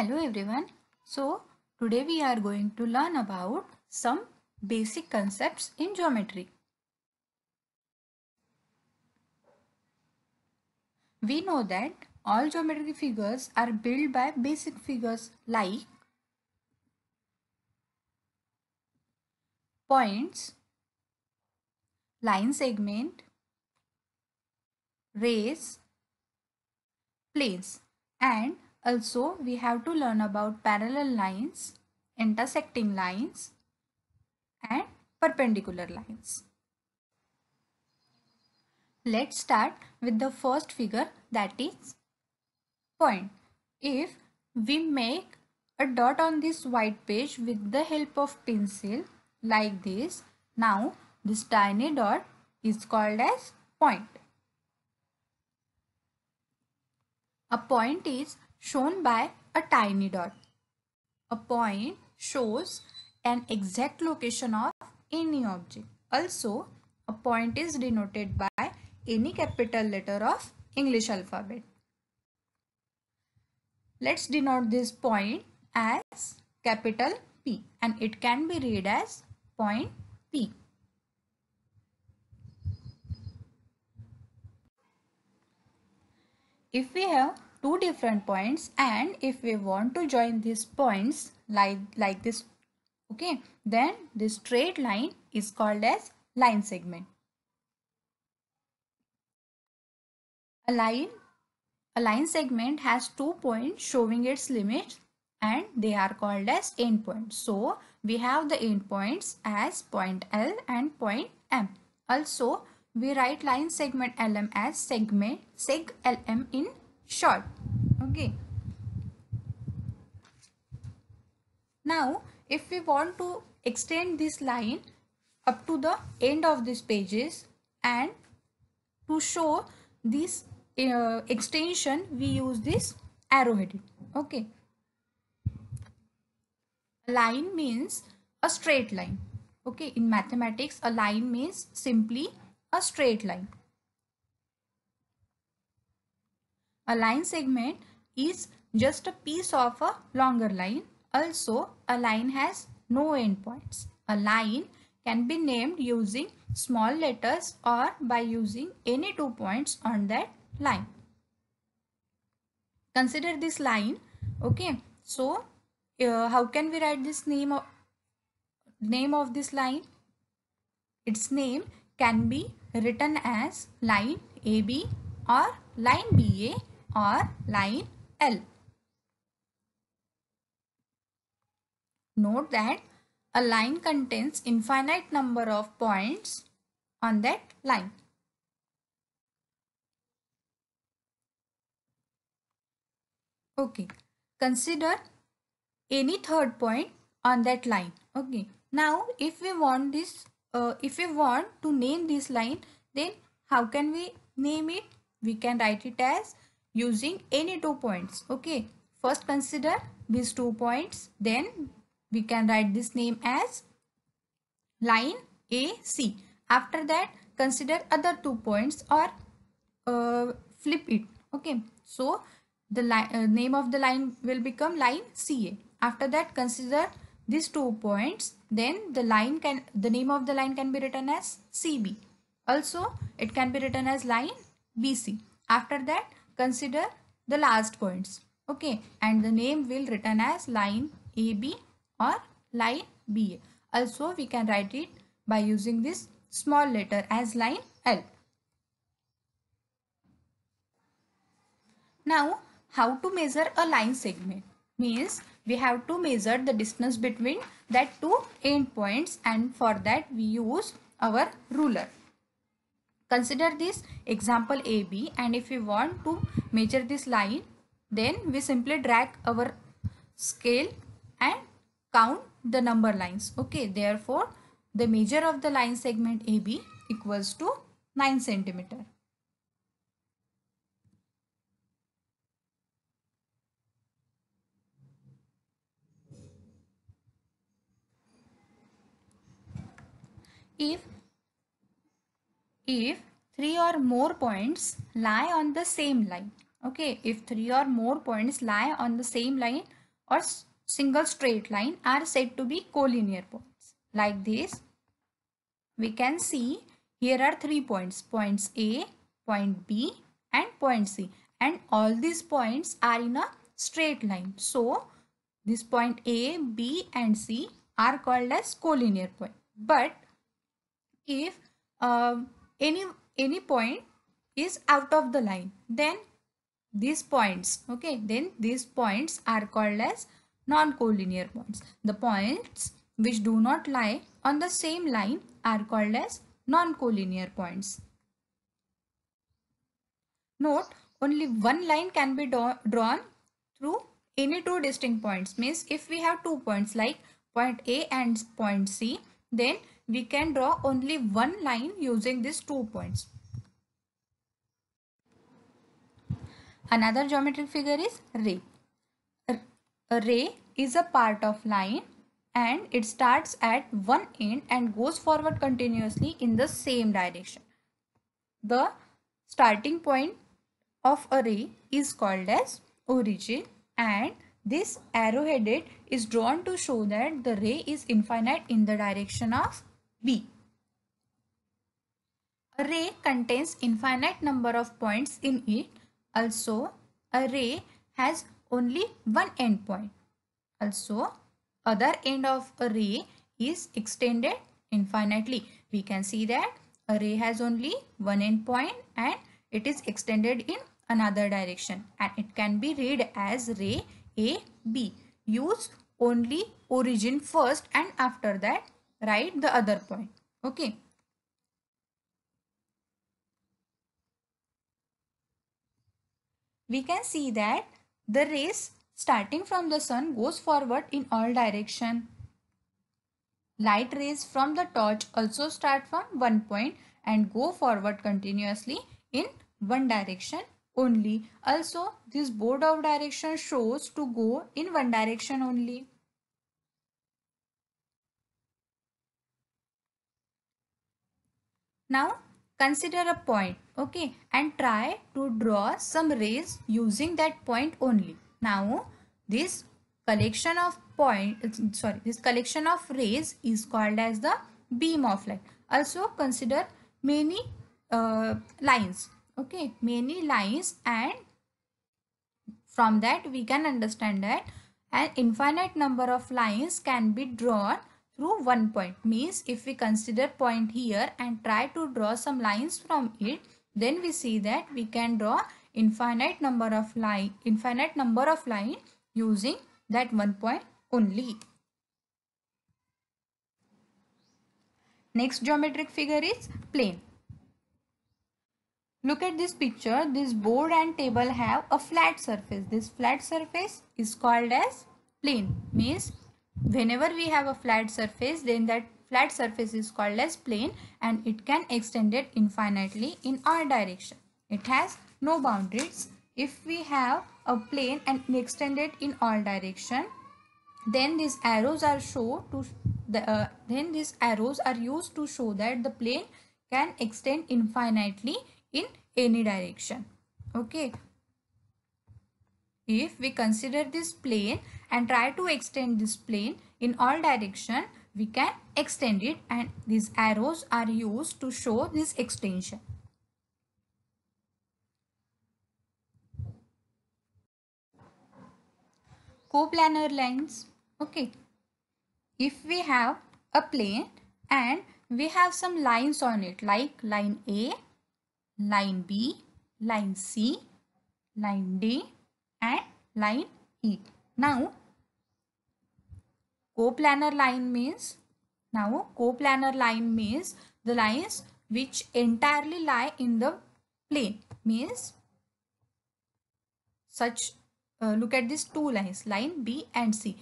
Hello everyone. So today we are going to learn about some basic concepts in geometry. We know that all geometric figures are built by basic figures like points, line segment, rays, planes and also we have to learn about parallel lines, intersecting lines and perpendicular lines. Let's start with the first figure that is point. If we make a dot on this white page with the help of pencil like this, now this tiny dot is called as point. A point is shown by a tiny dot. A point shows an exact location of any object. Also, a point is denoted by any capital letter of English alphabet. Let's denote this point as capital P and it can be read as point P. If we have two different points and if we want to join these points like, like this, okay, then this straight line is called as line segment. A line, a line segment has two points showing its limits and they are called as endpoints. So we have the endpoints as point L and point M. Also, we write line segment LM as segment seg LM in short. Okay. Now, if we want to extend this line up to the end of these pages and to show this uh, extension, we use this arrow heading. Okay. A line means a straight line. Okay. In mathematics, a line means simply a straight line. A line segment is just a piece of a longer line. Also, a line has no endpoints. A line can be named using small letters or by using any two points on that line. Consider this line. Okay. So, uh, how can we write this name of name of this line? Its name can be written as line AB or line BA or line L. Note that a line contains infinite number of points on that line. Okay, consider any third point on that line. Okay, now if we want this uh, if we want to name this line then how can we name it we can write it as using any two points okay? First consider these two points then we can write this name as line AC after that consider other two points or uh, flip it okay? So the uh, name of the line will become line CA after that consider these two points then the line can the name of the line can be written as CB also it can be written as line BC after that consider the last points. Okay and the name will written as line AB or line BA also we can write it by using this small letter as line L. Now how to measure a line segment? Means we have to measure the distance between that two endpoints and for that we use our ruler. Consider this example AB and if we want to measure this line then we simply drag our scale and count the number lines. Okay, therefore the measure of the line segment AB equals to 9 centimeter. if if three or more points lie on the same line okay if three or more points lie on the same line or single straight line are said to be collinear points. Like this, we can see here are three points, points A, point B and point C and all these points are in a straight line. So, this point A, B and C are called as collinear point. But if uh, any any point is out of the line, then these points, okay, then these points are called as non-collinear points. The points which do not lie on the same line are called as non-collinear points. Note, only one line can be drawn through any two distinct points. Means if we have two points like point A and point C, then we can draw only one line using these two points. Another geometric figure is ray. A ray is a part of line and it starts at one end and goes forward continuously in the same direction. The starting point of a ray is called as origin and this arrow headed is drawn to show that the ray is infinite in the direction of B. A ray contains infinite number of points in it. Also, a ray has only one endpoint. Also, other end of a ray is extended infinitely. We can see that a ray has only one endpoint and it is extended in another direction and it can be read as ray AB. Use only origin first and after that write the other point. Okay. We can see that the rays starting from the sun goes forward in all direction. Light rays from the torch also start from one point and go forward continuously in one direction only. Also, this board of direction shows to go in one direction only. Now, consider a point, okay, and try to draw some rays using that point only. Now, this collection of point, sorry, this collection of rays is called as the beam of light. Also, consider many uh, lines okay many lines and from that we can understand that an infinite number of lines can be drawn through one point means if we consider point here and try to draw some lines from it then we see that we can draw infinite number of line infinite number of line using that one point only next geometric figure is plane Look at this picture. This board and table have a flat surface. This flat surface is called as plane. Means whenever we have a flat surface then that flat surface is called as plane and it can extend it infinitely in our direction. It has no boundaries. If we have a plane and extend it in all direction then these arrows are show to the uh, then these arrows are used to show that the plane can extend infinitely in any direction okay if we consider this plane and try to extend this plane in all direction we can extend it and these arrows are used to show this extension. Coplanar lines. Okay. If we have a plane and we have some lines on it like line a line B, line C, line D and line E. Now, coplanar line means, now coplanar line means the lines which entirely lie in the plane means such uh, look at these two lines line B and C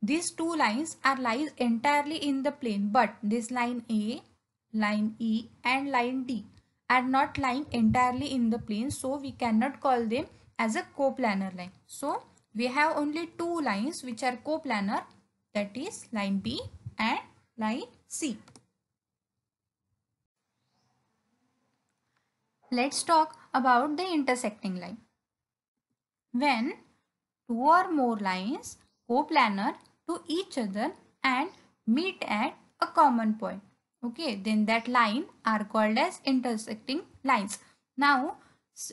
these two lines are lies entirely in the plane but this line A line E and line D are not lying entirely in the plane so we cannot call them as a coplanar line so we have only two lines which are coplanar that is line B and line C let's talk about the intersecting line when two or more lines coplanar to each other and meet at a common point. Okay, then that line are called as intersecting lines. Now,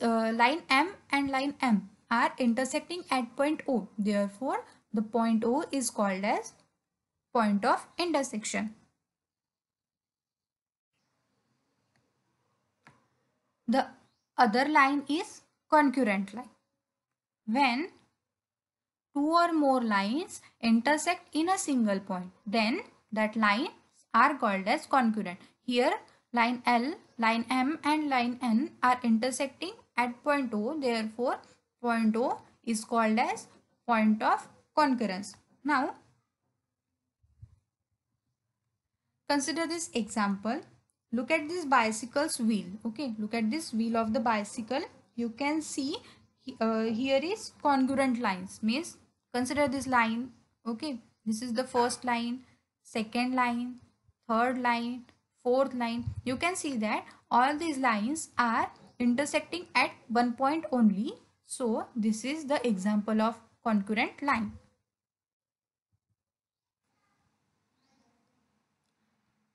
uh, line M and line M are intersecting at point O. Therefore, the point O is called as point of intersection. The other line is concurrent line. When two or more lines intersect in a single point, then that lines are called as concurrent. Here, line L, line M and line N are intersecting at point O. Therefore, point O is called as point of concurrence. Now, consider this example. Look at this bicycle's wheel okay? Look at this wheel of the bicycle. You can see uh, here is congruent lines. Means consider this line okay? This is the first line second line third line fourth line you can see that all these lines are intersecting at one point only so this is the example of concurrent line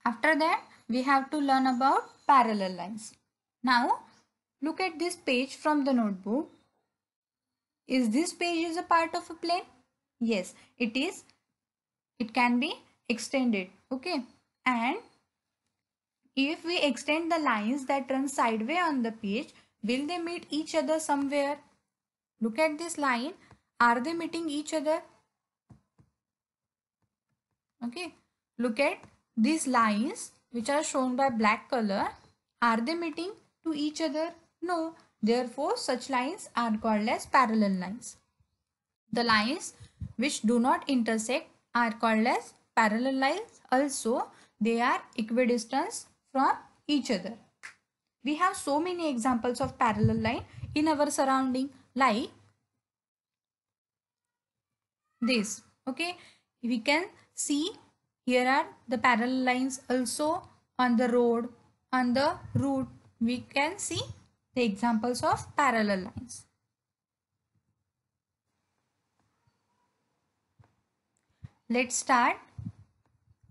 after that we have to learn about parallel lines. Now, look at this page from the notebook. Is this page is a part of a plane? Yes, it is. It can be extended. Okay. And if we extend the lines that run sideways on the page, will they meet each other somewhere? Look at this line. Are they meeting each other? Okay. Look at these lines which are shown by black color, are they meeting to each other? No. Therefore, such lines are called as parallel lines. The lines which do not intersect are called as parallel lines. Also, they are equidistant from each other. We have so many examples of parallel line in our surrounding like this. Okay, we can see here are the parallel lines also on the road, on the route. We can see the examples of parallel lines. Let's start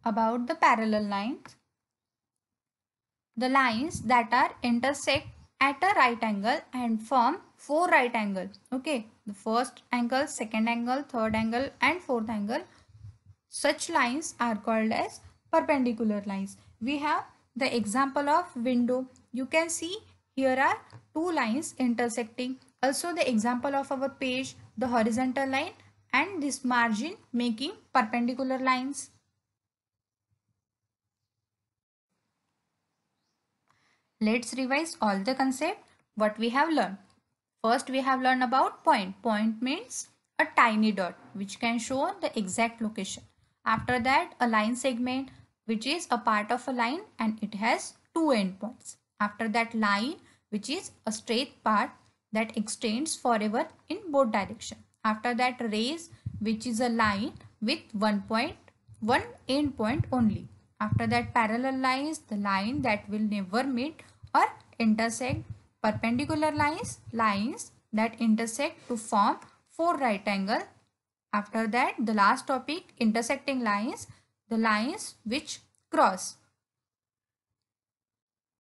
about the parallel lines. The lines that are intersect at a right angle and form four right angle. Okay, the first angle, second angle, third angle and fourth angle such lines are called as perpendicular lines. We have the example of window. You can see here are two lines intersecting. Also the example of our page, the horizontal line and this margin making perpendicular lines. Let's revise all the concept what we have learned. First we have learned about point. Point means a tiny dot which can show the exact location. After that, a line segment which is a part of a line and it has two endpoints. After that line which is a straight part that extends forever in both direction. After that rays which is a line with one point, one endpoint only. After that parallel lines, the line that will never meet or intersect. Perpendicular lines, lines that intersect to form four right angle after that, the last topic, intersecting lines, the lines which cross.